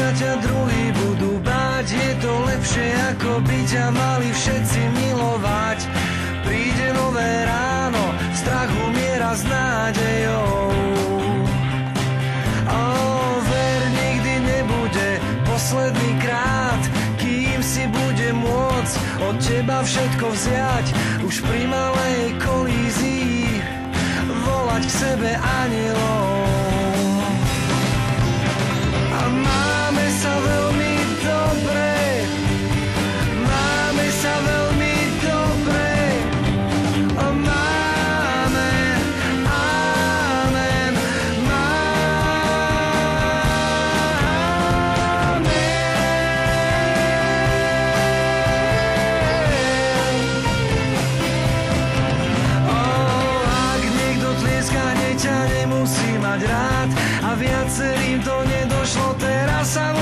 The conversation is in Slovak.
sa ťa druhý budú báť. Je to lepšie ako by ťa mali všetci milovať. Príde nové ráno, strach umiera s nádejou. O, ver, nikdy nebude posledný krát. Kým si bude môcť od teba všetko vziať Už pri malej kolízii. Volať k sebe anielov mať rád. A viacerým to nedošlo, teraz sa